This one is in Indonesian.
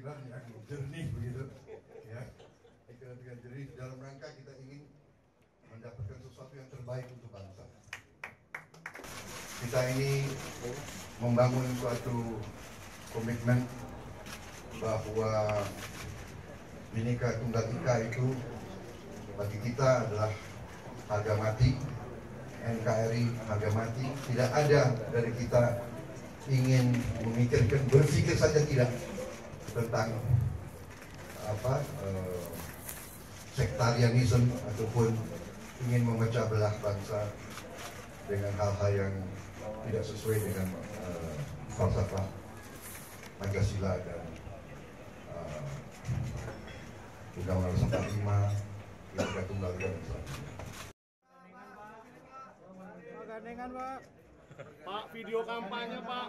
pikiran yang jernih begitu. Ya pikiran-pikiran jernih dalam rangka kita ingin mendapatkan sesuatu yang terbaik untuk bangsa. Kita ini membangun suatu komitmen bahwa Bhinneka Tunggal Ika itu bagi kita adalah harga mati. NKRI harga mati. Tidak ada dari kita ingin memikirkan berpikir saja tidak tentang apa eh, sektarianisme ataupun ingin memecah belah bangsa dengan hal-hal yang tidak sesuai dengan eh, falsafah Pancasila dan eh, Undang-Undang 45 Bhinneka Tunggal. Pak, video kampanye Pak.